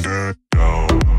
Get down.